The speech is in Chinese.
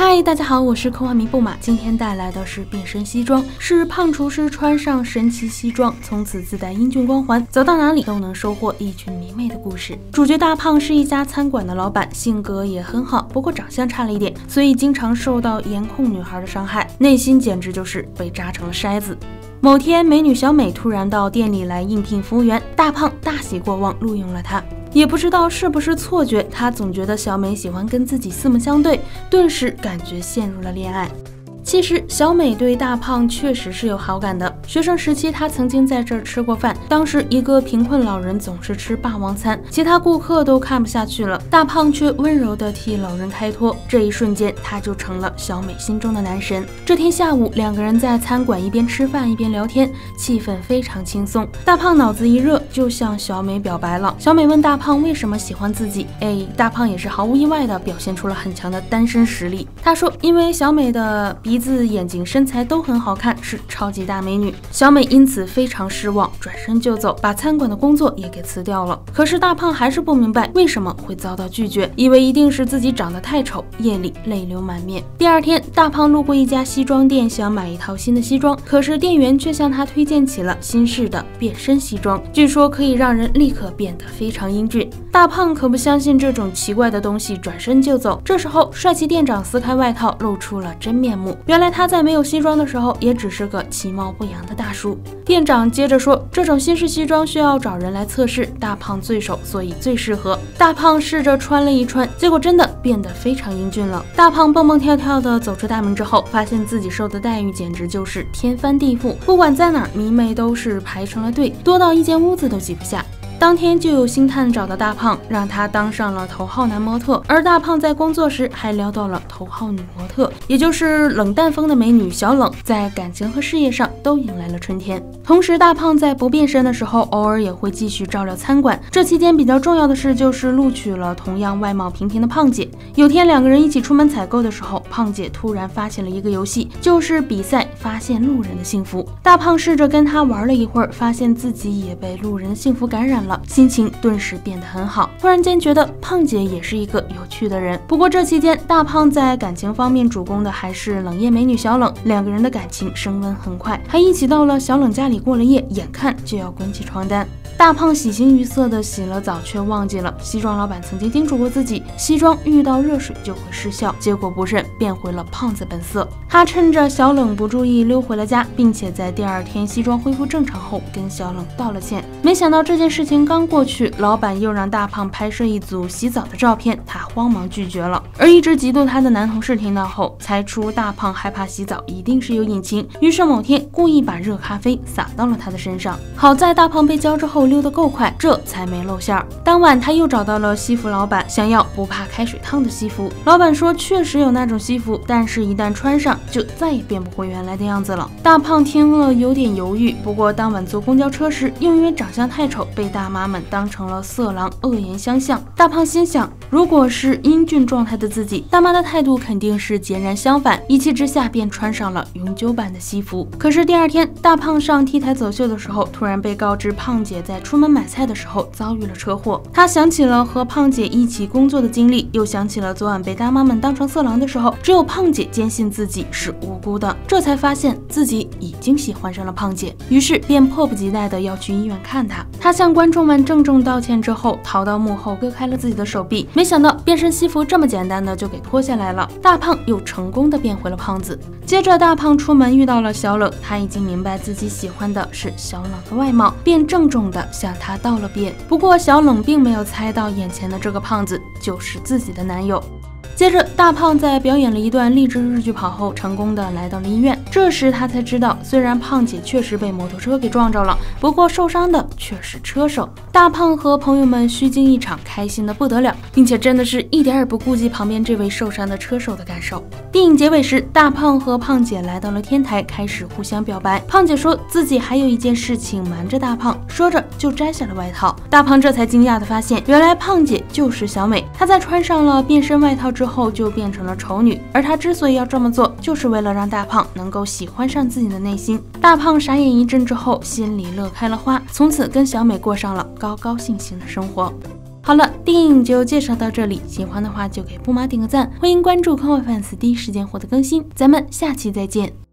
嗨，大家好，我是科幻迷布马，今天带来的是变身西装，是胖厨师穿上神奇西装，从此自带英俊光环，走到哪里都能收获一群迷妹的故事。主角大胖是一家餐馆的老板，性格也很好，不过长相差了一点，所以经常受到颜控女孩的伤害，内心简直就是被扎成了筛子。某天，美女小美突然到店里来应聘服务员，大胖大喜过望，录用了她。也不知道是不是错觉，他总觉得小美喜欢跟自己四目相对，顿时感觉陷入了恋爱。其实小美对大胖确实是有好感的。学生时期，她曾经在这儿吃过饭。当时一个贫困老人总是吃霸王餐，其他顾客都看不下去了，大胖却温柔地替老人开脱。这一瞬间，他就成了小美心中的男神。这天下午，两个人在餐馆一边吃饭一边聊天，气氛非常轻松。大胖脑子一热，就向小美表白了。小美问大胖为什么喜欢自己，哎，大胖也是毫无意外地表现出了很强的单身实力。他说，因为小美的鼻。子、眼睛、身材都很好看，是超级大美女。小美因此非常失望，转身就走，把餐馆的工作也给辞掉了。可是大胖还是不明白为什么会遭到拒绝，以为一定是自己长得太丑，夜里泪流满面。第二天，大胖路过一家西装店，想买一套新的西装，可是店员却向他推荐起了新式的变身西装，据说可以让人立刻变得非常英俊。大胖可不相信这种奇怪的东西，转身就走。这时候，帅气店长撕开外套，露出了真面目。原来他在没有西装的时候，也只是个其貌不扬的大叔。店长接着说：“这种新式西装需要找人来测试，大胖最熟，所以最适合。”大胖试着穿了一穿，结果真的变得非常英俊了。大胖蹦蹦跳跳的走出大门之后，发现自己受的待遇简直就是天翻地覆，不管在哪儿，迷妹都是排成了队，多到一间屋子都挤不下。当天就有星探找到大胖，让他当上了头号男模特。而大胖在工作时还撩到了头号女模特，也就是冷淡风的美女小冷，在感情和事业上都迎来了春天。同时，大胖在不变身的时候，偶尔也会继续照料餐馆。这期间比较重要的事就是录取了同样外貌平平的胖姐。有天两个人一起出门采购的时候，胖姐突然发现了一个游戏，就是比赛发现路人的幸福。大胖试着跟他玩了一会儿，发现自己也被路人的幸福感染了。心情顿时变得很好，突然间觉得胖姐也是一个有趣的人。不过这期间，大胖在感情方面主攻的还是冷艳美女小冷，两个人的感情升温很快，还一起到了小冷家里过了夜，眼看就要滚起床单。大胖喜形于色的洗了澡，却忘记了西装老板曾经叮嘱过自己，西装遇到热水就会失效。结果不慎变回了胖子本色。他趁着小冷不注意溜回了家，并且在第二天西装恢复正常后跟小冷道了歉。没想到这件事情刚过去，老板又让大胖拍摄一组洗澡的照片，他慌忙拒绝了。而一直嫉妒他的男同事听到后，猜出大胖害怕洗澡一定是有隐情，于是某天故意把热咖啡洒到了他的身上。好在大胖被浇之后。溜得够快，这才没露馅儿。当晚，他又找到了西服老板，想要不怕开水烫的西服。老板说，确实有那种西服，但是一旦穿上，就再也变不回原来的样子了。大胖听了有点犹豫，不过当晚坐公交车时，又因为长相太丑，被大妈们当成了色狼，恶言相向。大胖心想，如果是英俊状态的自己，大妈的态度肯定是截然相反。一气之下，便穿上了永久版的西服。可是第二天，大胖上 T 台走秀的时候，突然被告知胖姐在。出门买菜的时候遭遇了车祸，他想起了和胖姐一起工作的经历，又想起了昨晚被大妈们当成色狼的时候，只有胖姐坚信自己是无辜的，这才发现自己已经喜欢上了胖姐，于是便迫不及待的要去医院看她。他向观众们郑重道歉之后，逃到幕后割开了自己的手臂，没想到变身西服这么简单的就给脱下来了，大胖又成功的变回了胖子。接着大胖出门遇到了小冷，他已经明白自己喜欢的是小冷的外貌，便郑重的。向他道了别，不过小冷并没有猜到眼前的这个胖子就是自己的男友。接着，大胖在表演了一段励志日剧跑后，成功的来到了医院。这时他才知道，虽然胖姐确实被摩托车给撞着了，不过受伤的却是车手。大胖和朋友们虚惊一场，开心的不得了，并且真的是一点也不顾及旁边这位受伤的车手的感受。电影结尾时，大胖和胖姐来到了天台，开始互相表白。胖姐说自己还有一件事情瞒着大胖，说着就摘下了外套。大胖这才惊讶的发现，原来胖姐就是小美。她在穿上了变身外套之后，后就变成了丑女。而她之所以要这么做，就是为了让大胖能够喜欢上自己的内心。大胖傻眼一阵之后，心里乐开了花，从此跟小美过上了高高兴兴的生活。好了，电影就介绍到这里，喜欢的话就给布马点个赞，欢迎关注科幻粉丝，第一时间获得更新，咱们下期再见。